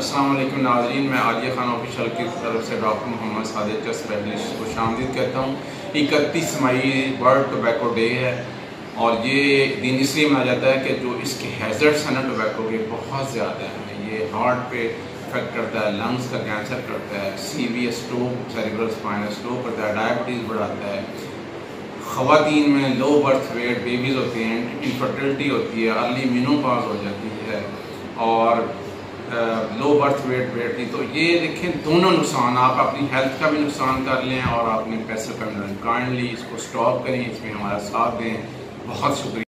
बसमिलकुम नाजरीन, मैं आलिया खान ऑफिशल की तरफ़ से डॉक्टर मोहम्मद सादिक का स्पेलिश खुश आमदीद कहता हूँ। इकतीस मई, वर्ल्ड टोबैको डे है। और ये दिन इसलिए मनाया जाता है कि जो इसके हैजर्ड्स हैं ना टोबैको के, बहुत ज़्यादा हैं। ये हार्ट पे इफ़ेक्ट करता है लंग्स का कैंसर करता है C V stroke cerebral spinal stroke करता है डायबिटीज़ बढ़ाता है। ख़वातीन में लो बर्थ वेट बेबीज़ होती हैं इनफर्टिलिटी होती है अर्ली मीनोपाज हो जाती है और लो बर्थ वेट वेट बैठती तो ये देखें, दोनों नुकसान, आप अपनी हेल्थ का भी नुकसान कर लें और आपने पैसे का काइंडली इसको स्टॉप करें, इसमें हमारा साथ दें। बहुत शुक्रिया